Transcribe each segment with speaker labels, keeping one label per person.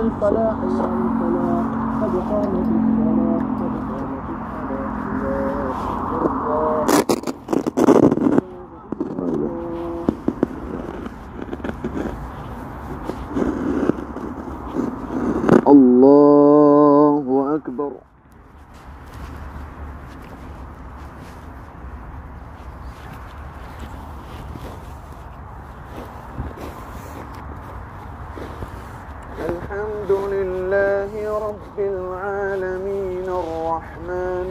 Speaker 1: الفلاح الصلاة
Speaker 2: الله أكبر الحمد لله رب العالمين الرحمن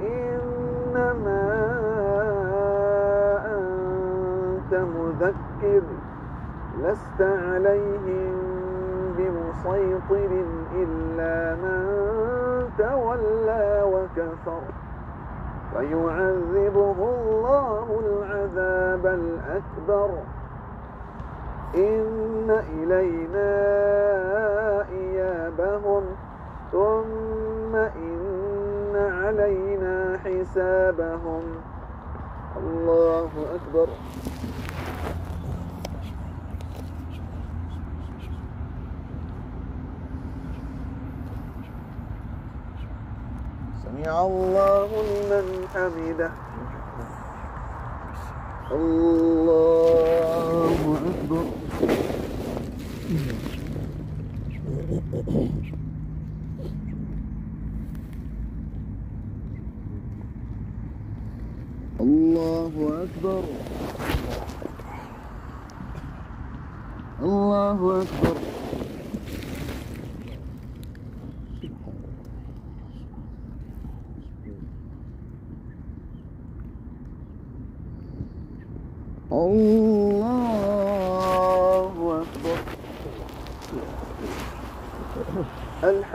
Speaker 2: إنما أنت مذكر لست عليهم بمسيطر إلا من تولى وكفر فيعذبه الله العذاب الأكبر إن إلينا إيابهم ثم إن علينا حسابهم. الله أكبر. سمع الله لمن حمده. الله أكبر الله أكبر الله أكبر الله أكبر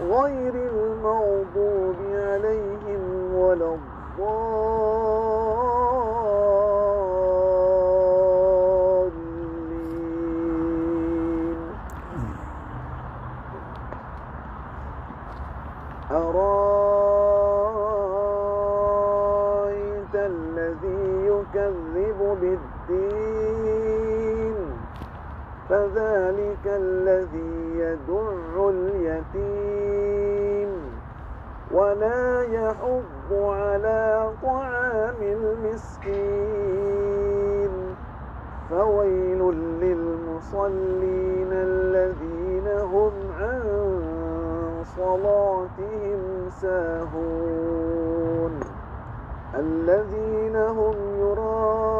Speaker 2: غير المغضوب عليهم ولا الضالين. أرأيت الذي يكذب بالدين؟ فذلك الذي يدع اليتيم ولا يحض على طعام المسكين. فويل للمصلين الذين هم عن صلاتهم ساهون. الذين هم يراءون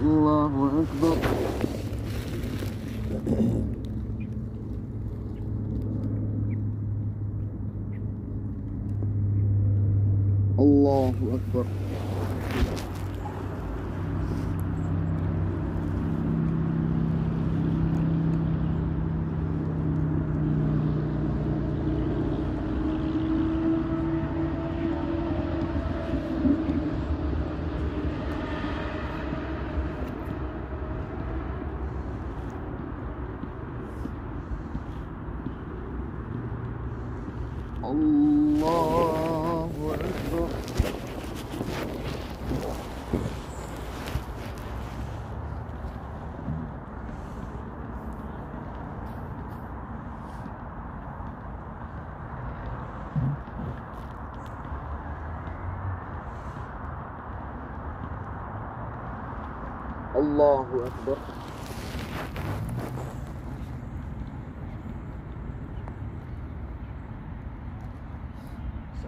Speaker 2: الله أكبر. الله أكبر. الله أكبر. الله أكبر.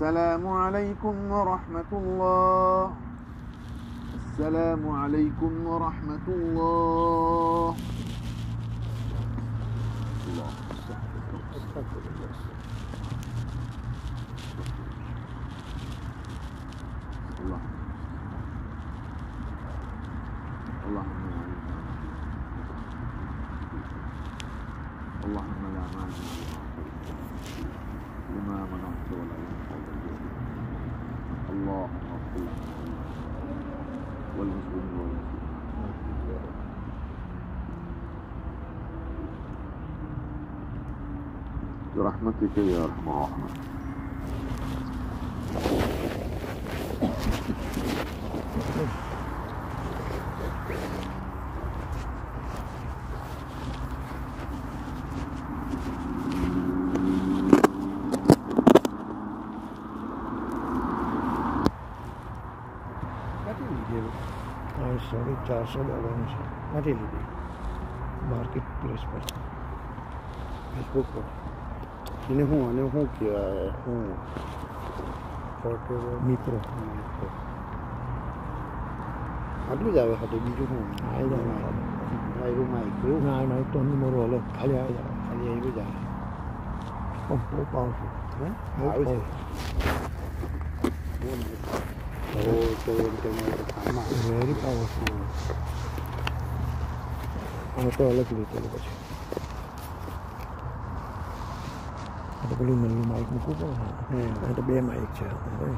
Speaker 2: السلام عليكم ورحمة الله. السلام عليكم ورحمة الله. الله الله اللهم اللهم لا مانع لما منعت ولا ينفع اللهم اغفر والمسلمين والمسلمات. برحمتك يا أرحم الراحمين.
Speaker 1: साढ़े चार सौ डॉलर से નથી લીધી માર્કેટ પ્લેસ પર ફેસબુક પર
Speaker 2: એને હું અને શું કહેવાય હું
Speaker 1: ફોટો મિત્રો
Speaker 2: આટલું જ આવે સાથે બીજું શું
Speaker 1: આવી જાય
Speaker 2: આવ્યું માઇક એવું
Speaker 1: ના ના તો નંબર હલો ખાલી આવી જાય
Speaker 2: ખાલી આવ્યું જ આવે
Speaker 1: પણ બહુ પાવરફુલ
Speaker 2: હે
Speaker 1: બહુ
Speaker 2: આવે છે
Speaker 1: powerful.
Speaker 2: બહુ nice. તો તો એમ કે મારે કામમાં
Speaker 1: વેરી પાવરફુલ આ તો અલગ લીધેલું પછી આ તો પેલું નલ્લું માઇક મૂકવું પડે ને
Speaker 2: હમ.
Speaker 1: આ તો બે માઇક છે બરાબર